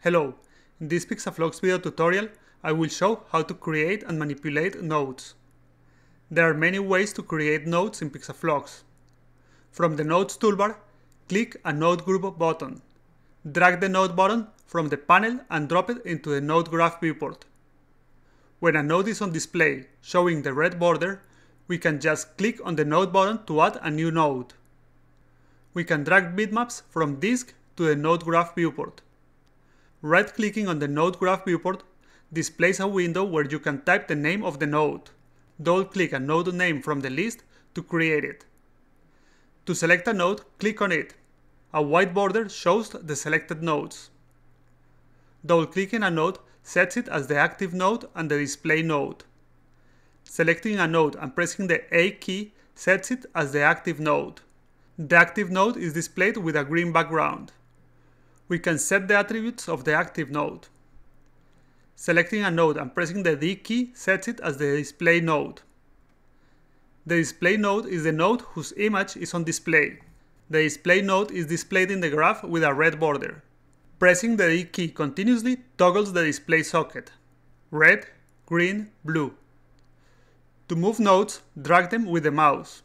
Hello, in this Pixaflux video tutorial I will show how to create and manipulate nodes. There are many ways to create nodes in Pixaflux. From the Nodes toolbar, click a Node Group button. Drag the node button from the panel and drop it into the node graph viewport. When a node is on display showing the red border, we can just click on the node button to add a new node. We can drag bitmaps from disk to the node graph viewport. Right-clicking on the node graph viewport displays a window where you can type the name of the node. Double-click a node name from the list to create it. To select a node, click on it. A white border shows the selected nodes. Double-clicking a node sets it as the active node and the display node. Selecting a node and pressing the A key sets it as the active node. The active node is displayed with a green background we can set the attributes of the active node. Selecting a node and pressing the D key sets it as the display node. The display node is the node whose image is on display. The display node is displayed in the graph with a red border. Pressing the D key continuously toggles the display socket. Red, green, blue. To move nodes, drag them with the mouse.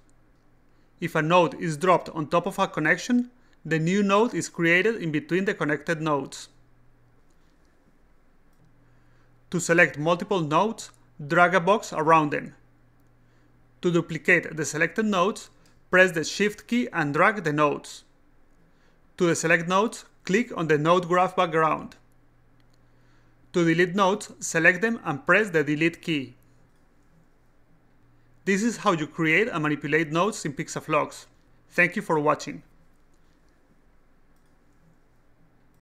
If a node is dropped on top of a connection, the new node is created in between the connected nodes. To select multiple nodes, drag a box around them. To duplicate the selected nodes, press the Shift key and drag the nodes. To the select nodes, click on the node graph background. To delete nodes, select them and press the Delete key. This is how you create and manipulate nodes in Pixaflux. Thank you for watching.